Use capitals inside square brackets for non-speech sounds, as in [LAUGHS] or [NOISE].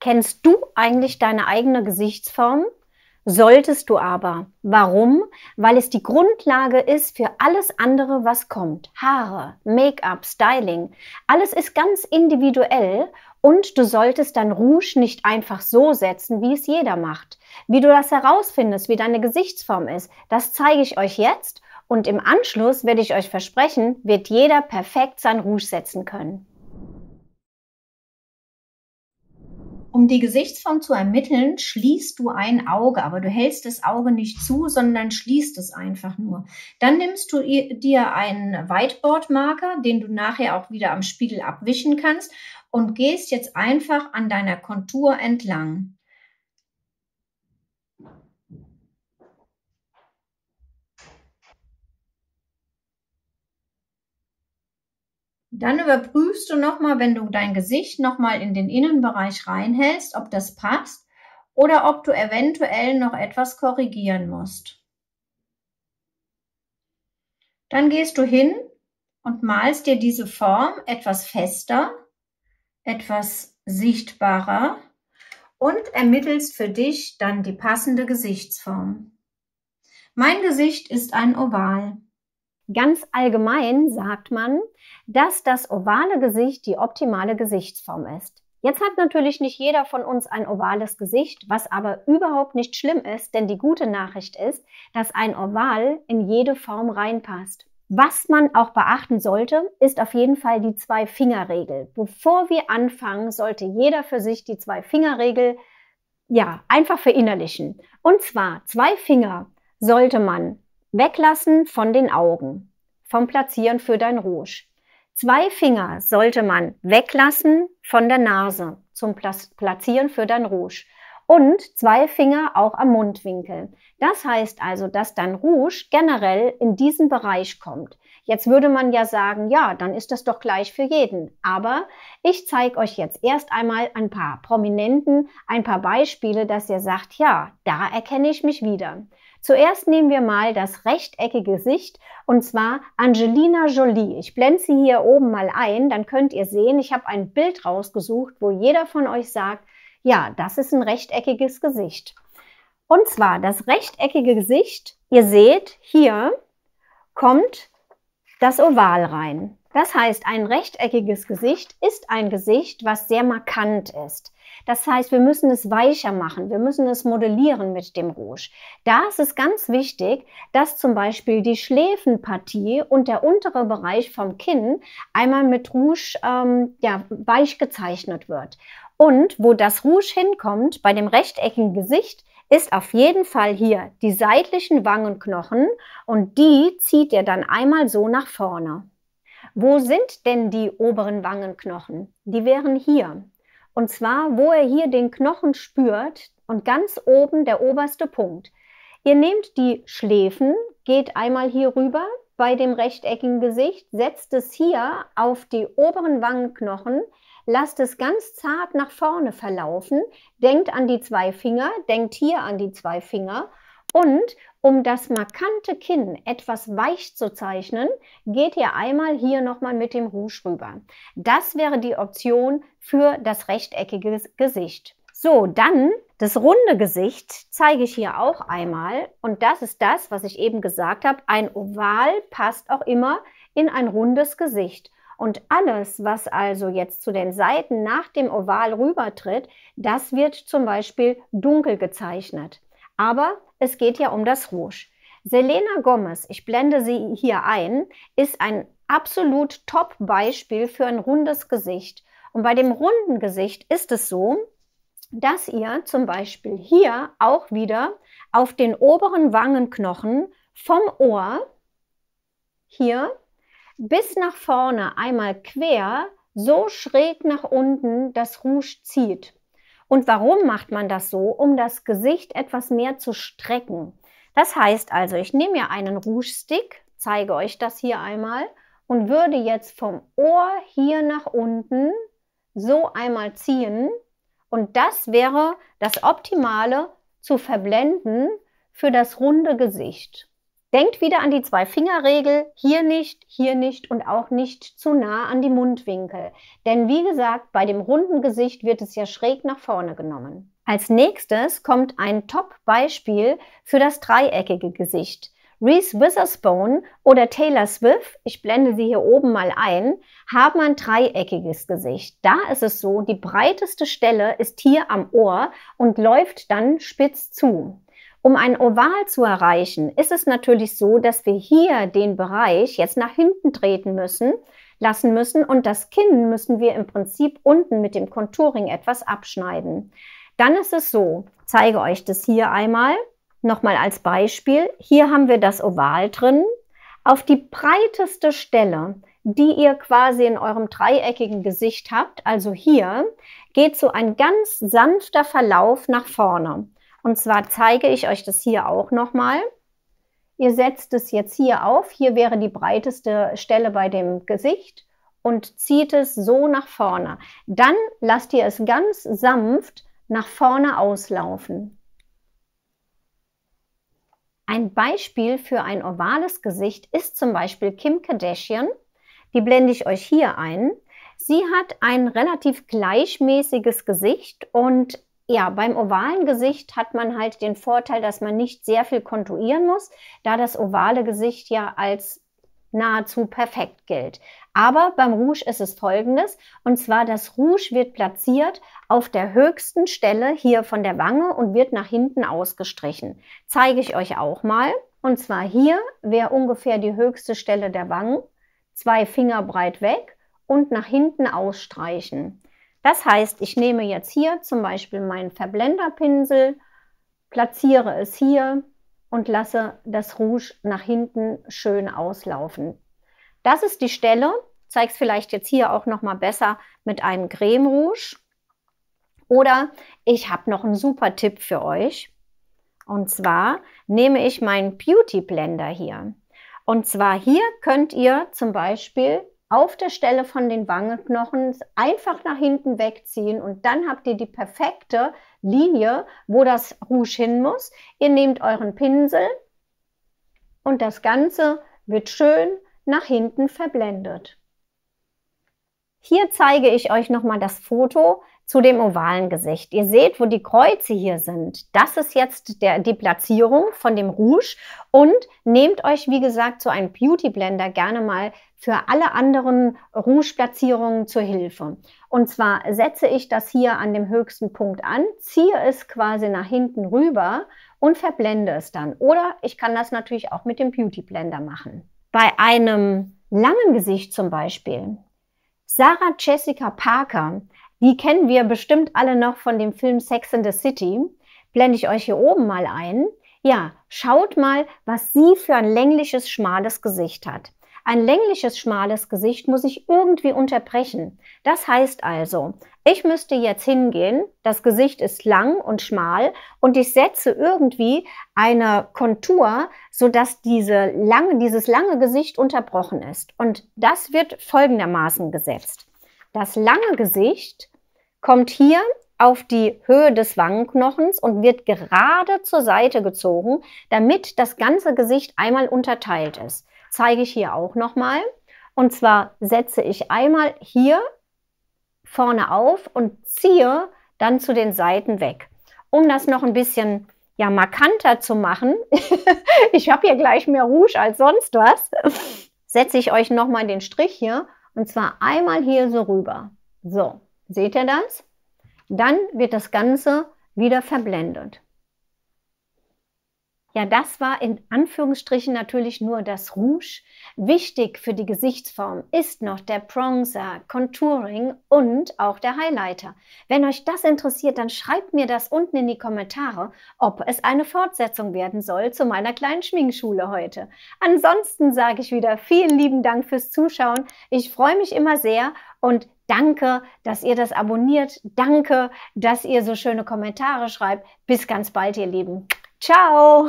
Kennst du eigentlich deine eigene Gesichtsform? Solltest du aber. Warum? Weil es die Grundlage ist für alles andere, was kommt. Haare, Make-up, Styling. Alles ist ganz individuell und du solltest dein Rouge nicht einfach so setzen, wie es jeder macht. Wie du das herausfindest, wie deine Gesichtsform ist, das zeige ich euch jetzt und im Anschluss werde ich euch versprechen, wird jeder perfekt sein Rouge setzen können. Um die Gesichtsform zu ermitteln, schließt du ein Auge, aber du hältst das Auge nicht zu, sondern schließt es einfach nur. Dann nimmst du dir einen Whiteboard-Marker, den du nachher auch wieder am Spiegel abwischen kannst und gehst jetzt einfach an deiner Kontur entlang. Dann überprüfst du nochmal, wenn du dein Gesicht nochmal in den Innenbereich reinhältst, ob das passt oder ob du eventuell noch etwas korrigieren musst. Dann gehst du hin und malst dir diese Form etwas fester, etwas sichtbarer und ermittelst für dich dann die passende Gesichtsform. Mein Gesicht ist ein Oval. Ganz allgemein sagt man, dass das ovale Gesicht die optimale Gesichtsform ist. Jetzt hat natürlich nicht jeder von uns ein ovales Gesicht, was aber überhaupt nicht schlimm ist, denn die gute Nachricht ist, dass ein Oval in jede Form reinpasst. Was man auch beachten sollte, ist auf jeden Fall die Zwei-Finger-Regel. Bevor wir anfangen, sollte jeder für sich die Zwei-Finger-Regel ja, einfach verinnerlichen. Und zwar zwei Finger sollte man weglassen von den Augen, vom Platzieren für dein Rouge. Zwei Finger sollte man weglassen von der Nase zum Platzieren für dein Rouge. Und zwei Finger auch am Mundwinkel. Das heißt also, dass dein Rouge generell in diesen Bereich kommt. Jetzt würde man ja sagen, ja, dann ist das doch gleich für jeden. Aber ich zeige euch jetzt erst einmal ein paar Prominenten, ein paar Beispiele, dass ihr sagt, ja, da erkenne ich mich wieder. Zuerst nehmen wir mal das rechteckige Gesicht und zwar Angelina Jolie. Ich blende sie hier oben mal ein, dann könnt ihr sehen, ich habe ein Bild rausgesucht, wo jeder von euch sagt, ja, das ist ein rechteckiges Gesicht. Und zwar das rechteckige Gesicht, ihr seht, hier kommt das Oval rein. Das heißt, ein rechteckiges Gesicht ist ein Gesicht, was sehr markant ist. Das heißt, wir müssen es weicher machen, wir müssen es modellieren mit dem Rouge. Da ist es ganz wichtig, dass zum Beispiel die Schläfenpartie und der untere Bereich vom Kinn einmal mit Rouge ähm, ja, weich gezeichnet wird. Und wo das Rouge hinkommt, bei dem rechteckigen Gesicht, ist auf jeden Fall hier die seitlichen Wangenknochen und die zieht ihr dann einmal so nach vorne. Wo sind denn die oberen Wangenknochen? Die wären hier. Und zwar, wo er hier den Knochen spürt und ganz oben der oberste Punkt. Ihr nehmt die Schläfen, geht einmal hier rüber bei dem rechteckigen Gesicht, setzt es hier auf die oberen Wangenknochen, lasst es ganz zart nach vorne verlaufen, denkt an die zwei Finger, denkt hier an die zwei Finger und um das markante Kinn etwas weich zu zeichnen, geht ihr einmal hier nochmal mit dem Rouge rüber. Das wäre die Option für das rechteckige Gesicht. So, dann das runde Gesicht zeige ich hier auch einmal. Und das ist das, was ich eben gesagt habe. Ein Oval passt auch immer in ein rundes Gesicht. Und alles, was also jetzt zu den Seiten nach dem Oval rübertritt, das wird zum Beispiel dunkel gezeichnet. Aber es geht ja um das Rouge. Selena Gomez, ich blende sie hier ein, ist ein absolut Top-Beispiel für ein rundes Gesicht. Und bei dem runden Gesicht ist es so, dass ihr zum Beispiel hier auch wieder auf den oberen Wangenknochen vom Ohr hier bis nach vorne einmal quer so schräg nach unten das Rouge zieht. Und warum macht man das so? Um das Gesicht etwas mehr zu strecken. Das heißt also, ich nehme mir einen Rouge-Stick, zeige euch das hier einmal und würde jetzt vom Ohr hier nach unten so einmal ziehen. Und das wäre das Optimale zu verblenden für das runde Gesicht. Denkt wieder an die Zwei-Finger-Regel. Hier nicht, hier nicht und auch nicht zu nah an die Mundwinkel. Denn wie gesagt, bei dem runden Gesicht wird es ja schräg nach vorne genommen. Als nächstes kommt ein Top-Beispiel für das dreieckige Gesicht. Reese Witherspoon oder Taylor Swift, ich blende sie hier oben mal ein, haben ein dreieckiges Gesicht. Da ist es so, die breiteste Stelle ist hier am Ohr und läuft dann spitz zu. Um ein Oval zu erreichen, ist es natürlich so, dass wir hier den Bereich jetzt nach hinten treten müssen, lassen müssen und das Kinn müssen wir im Prinzip unten mit dem Contouring etwas abschneiden. Dann ist es so, zeige euch das hier einmal, nochmal als Beispiel. Hier haben wir das Oval drin. Auf die breiteste Stelle, die ihr quasi in eurem dreieckigen Gesicht habt, also hier, geht so ein ganz sanfter Verlauf nach vorne. Und zwar zeige ich euch das hier auch nochmal. Ihr setzt es jetzt hier auf. Hier wäre die breiteste Stelle bei dem Gesicht und zieht es so nach vorne. Dann lasst ihr es ganz sanft nach vorne auslaufen. Ein Beispiel für ein ovales Gesicht ist zum Beispiel Kim Kardashian. Die blende ich euch hier ein. Sie hat ein relativ gleichmäßiges Gesicht und ja, beim ovalen Gesicht hat man halt den Vorteil, dass man nicht sehr viel kontuieren muss, da das ovale Gesicht ja als nahezu perfekt gilt. Aber beim Rouge ist es folgendes, und zwar das Rouge wird platziert auf der höchsten Stelle hier von der Wange und wird nach hinten ausgestrichen. Zeige ich euch auch mal. Und zwar hier wäre ungefähr die höchste Stelle der Wangen, zwei Finger breit weg und nach hinten ausstreichen. Das heißt, ich nehme jetzt hier zum Beispiel meinen Verblenderpinsel, platziere es hier und lasse das Rouge nach hinten schön auslaufen. Das ist die Stelle, zeige es vielleicht jetzt hier auch noch mal besser mit einem Creme Rouge. Oder ich habe noch einen super Tipp für euch. Und zwar nehme ich meinen Beauty Blender hier. Und zwar hier könnt ihr zum Beispiel auf der Stelle von den Wangenknochen einfach nach hinten wegziehen und dann habt ihr die perfekte Linie, wo das Rouge hin muss. Ihr nehmt euren Pinsel und das Ganze wird schön nach hinten verblendet. Hier zeige ich euch nochmal das Foto zu dem ovalen Gesicht. Ihr seht, wo die Kreuze hier sind. Das ist jetzt der, die Platzierung von dem Rouge und nehmt euch, wie gesagt, so einen Beauty Blender gerne mal für alle anderen Rouge-Platzierungen zur Hilfe. Und zwar setze ich das hier an dem höchsten Punkt an, ziehe es quasi nach hinten rüber und verblende es dann. Oder ich kann das natürlich auch mit dem Beauty Blender machen. Bei einem langen Gesicht zum Beispiel, Sarah Jessica Parker die kennen wir bestimmt alle noch von dem Film Sex in the City. Blende ich euch hier oben mal ein. Ja, schaut mal, was sie für ein längliches, schmales Gesicht hat. Ein längliches, schmales Gesicht muss ich irgendwie unterbrechen. Das heißt also, ich müsste jetzt hingehen, das Gesicht ist lang und schmal und ich setze irgendwie eine Kontur, sodass diese lange, dieses lange Gesicht unterbrochen ist. Und das wird folgendermaßen gesetzt. Das lange Gesicht kommt hier auf die Höhe des Wangenknochens und wird gerade zur Seite gezogen, damit das ganze Gesicht einmal unterteilt ist. Zeige ich hier auch nochmal. Und zwar setze ich einmal hier vorne auf und ziehe dann zu den Seiten weg. Um das noch ein bisschen ja, markanter zu machen, [LAUGHS] ich habe hier gleich mehr Rouge als sonst was, setze ich euch nochmal den Strich hier und zwar einmal hier so rüber. So, Seht ihr das? Dann wird das Ganze wieder verblendet. Ja, das war in Anführungsstrichen natürlich nur das Rouge. Wichtig für die Gesichtsform ist noch der Bronzer, Contouring und auch der Highlighter. Wenn euch das interessiert, dann schreibt mir das unten in die Kommentare, ob es eine Fortsetzung werden soll zu meiner kleinen Schminkschule heute. Ansonsten sage ich wieder vielen lieben Dank fürs Zuschauen. Ich freue mich immer sehr und Danke, dass ihr das abonniert. Danke, dass ihr so schöne Kommentare schreibt. Bis ganz bald, ihr Lieben. Ciao!